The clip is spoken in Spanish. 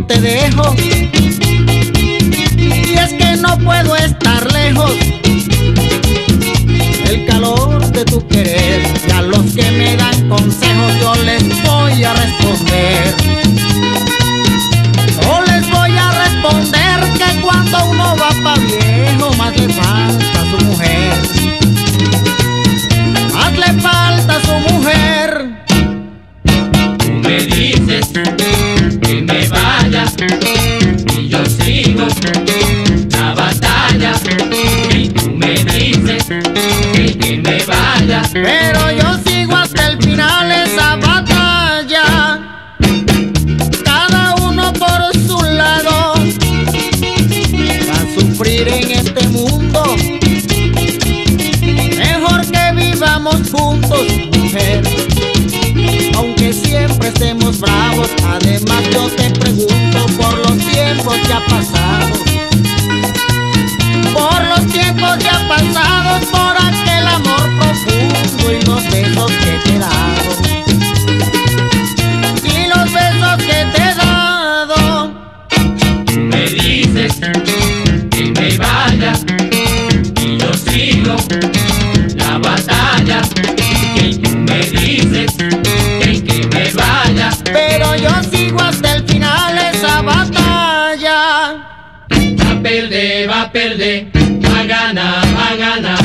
te dejo. Y es que no puedo estar lejos. El calor de tu querer y a los que me dan consejos yo les voy a responder. Yo les voy a responder que cuando uno va pa' viejo más le falta Pero yo sigo hasta el final esa batalla. Cada uno por su lado a sufrir en este mundo. Mejor que vivamos juntos, mujer. Aunque siempre estemos bravos, además yo te pregunto por los tiempos ya pasados. Y yo sigo la batalla. Y tú me dices que, que me vaya. Pero yo sigo hasta el final esa batalla. Va a perder, va a perder, va a ganar, va a ganar.